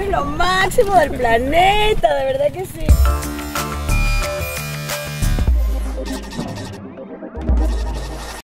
es lo máximo del planeta, de verdad que sí.